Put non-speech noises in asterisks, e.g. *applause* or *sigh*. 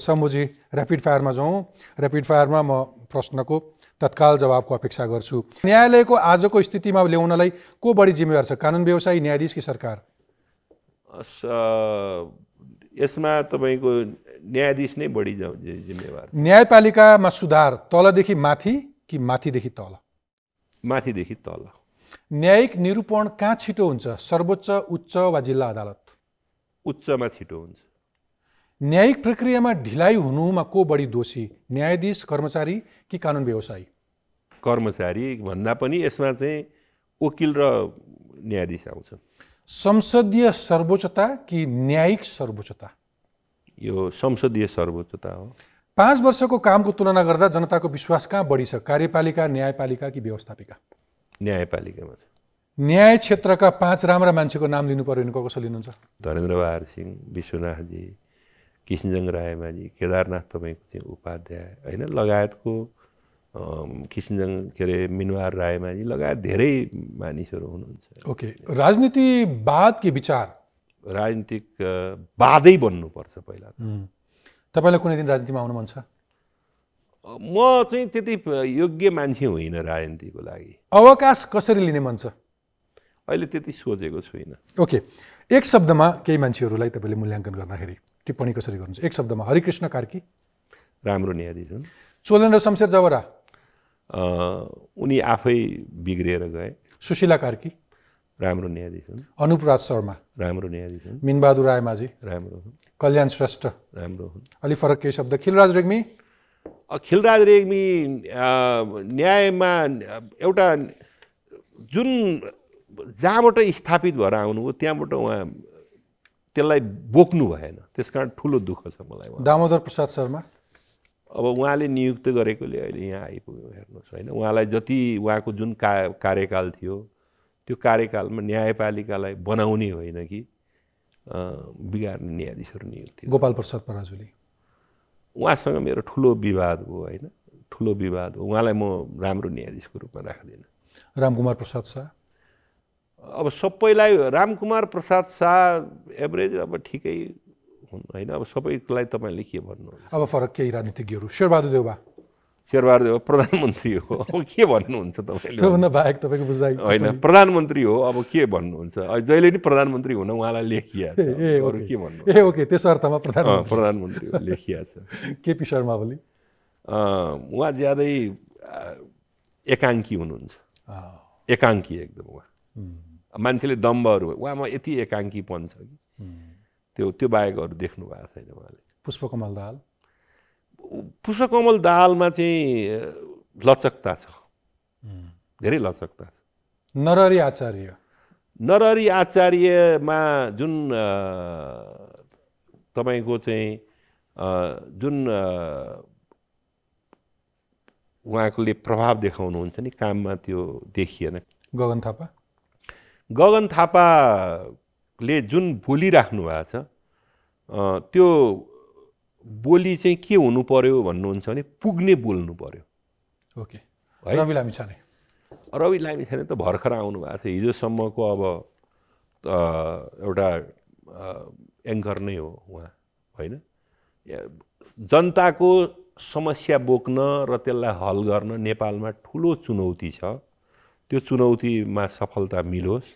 सम्बुजी rapid फायरमा जाउँ rapid फायरमा म प्रश्नको तत्काल जवाबको अपेक्षा गर्छु। न्यायालयको आजको स्थितिमा ल्याउनलाई को बढी जिम्मेवार छ? कानुन व्यवसायी न्यायाधीश कि सरकार? यसमा तपाईँको न्यायाधीश नै बढी जिम्मेवार न्यायपालिकामा सुधार तलदेखि माथि कि माथिदेखि तल? माथिदेखि तल। न्यायिक निरूपण कहाँ छिटो हुन्छ? सर्वोच्च उच्च वा जिल्ला अदालत? उच्चमा छिटो हुन्छ। न्यायिक प्रक्रियामा ढिलाइ हुनुमा को बढी दोषी? न्यायाधीश कर्मचारी कि कानुन व्यवसायी? कर्मचारी भन्दा पनि यसमा चाहिँ वकिल र न्यायाधीश आउँछन्। संसदीय सर्वोच्चता कि न्यायिक सर्वोच्चता? यो संसदीय सर्वोच्चता हो। पाँच वर्षको कामको तुलना गर्दा जनताको विश्वास कहाँ बढी छ? कार्यपालिका न्यायपालिका कि व्यवस्थापिका? न्यायपालिकामा छ। न्याय क्षेत्रका पाँच राम्रा मान्छेको नाम लिनु पऱ्यो भने कसो लिनुहुन्छ? धरेन्द्र बहादुर सिंह विश्वनाथजी किसिनजङ रायमाझी केदारनाथ तपाईँको चाहिँ उपाध्याय होइन लगायतको किसिनजङ के अरे मिनवार रायमाझी लगायत धेरै मानिसहरू हुनुहुन्छ ओके राजनीतिवाद कि विचार राजनीतिक बादै बन्नुपर्छ पहिला तपाईँलाई कुनै दिन राजनीतिमा आउनु मन छ म चाहिँ त्यति योग्य मान्छे होइन राजनीतिको लागि अवकाश कसरी लिने मन छ अहिले त्यति सोचेको छुइनँ ओके एक शब्दमा केही मान्छेहरूलाई तपाईँले मूल्याङ्कन गर्दाखेरि टिप्पणी कसरी गर्नुहुन्छ? एक शब्दमा हरिकृष्ण कार्की। राम्रो न्यायाधीश हुन् चोलेन्द्र शमशेर जवरा। उनी आफै बिग्रिएर गए। सुशीला कार्की। राम्रो न्यायाधीश हुन् अनुपराज शर्मा। राम्रो न्यायाधीश हुन् मिनबहादुर रायमाझी राम्रो हुन्। कल्याण श्रेष्ठ। राम्रो हुन्। अलिक फरक केही शब्द। खिलराज रेग्मी। खिलराज रेग्मी न्यायमा एउटा जुन जहाँबाट स्थापित भएर आउनुभयो त्यहाँबाट उहाँ त्यसलाई बोक्नु भएन। त्यस कारण ठुलो दुःख छ मलाई दामोदर प्रसाद शर्मा? अब उहाँले नियुक्त गरेकोले अहिले यहाँ आइपुग्यो हेर्नुहोस् होइन। उहाँलाई जति उहाँको जुन का कार्यकाल थियो त्यो कार्यकालमा न्यायपालिकालाई बनाउने होइन कि बिगार्ने न्यायाधीशहरू नियुक्त थियो गोपाल प्रसाद पराजुली। उहाँसँग मेरो ठुलो विवाद हो होइन। ठुलो विवाद हो। उहाँलाई म राम्रो न्यायाधीशको रूपमा राख्दिनँ। रामकुमार प्रसाद शाह? अब सबैलाई रामकुमार प्रसाद शाह एभरेज अब ठिकै हुन् होइन? अब सबैलाई तपाईँले के भन्नु अब फरक केही राजनीतिज्ञहरू। शेरबहादुर देउबा। शेरबहादुर देउबा प्रधानमन्त्री हो। अब के भन्नुहुन्छ तपाईँले? त्योभन्दा बाहेक तपाईँको बुझाइ होइन प्रधानमन्त्री हो अब के भन्नुहुन्छ? जहिले पनि प्रधानमन्त्री हुन उहाँलाई लेखिया अरू के भन्नु ए ओके त्यस अर्थमा प्रधान प्रधानमन्त्री हो लेखिया छ। *laughs* केपी शर्मा ओली उहाँ ज्यादै एकाङ्की हुनुहुन्छ। एकाङ्की एकदम उहाँ। मान्छेले दम्बहरू उहाँमा यति एकाङ्कीपन छ कि। त्यो त्यो बाहेक अरू देख्नु भएको छैन उहाँले। पुष्पकमल दाहाल? पुष्पकमल दाहालमा चाहिँ लचकता छ। धेरै लचकता छ। नरहरी आचार्य। नरहरी आचार्यमा जुन तपाईँको चाहिँ जुन उहाँकोले प्रभाव देखाउनुहुन्छ नि काममा त्यो देखिएन। गगन थापा? गगन थापाले जुन बोलिराख्नु भएको छ त्यो बोली चाहिँ के हुनु पर्यो भन्नुहुन्छ भने पुग्ने बोल्नु पर्यो। ओके। रवि लामी छाने। रवि लामी छाने त भर्खर आउनु भएको छ। हिजोसम्मको अब एउटा एङ्कर नै हो उहाँ होइन? जनताको समस्या बोक्न र त्यसलाई हल गर्न नेपालमा ठुलो चुनौती छ। त्यो चुनौतीमा सफलता मिलोस्।